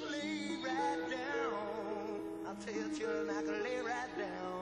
could lay right down. I tell you, till I can lay right down.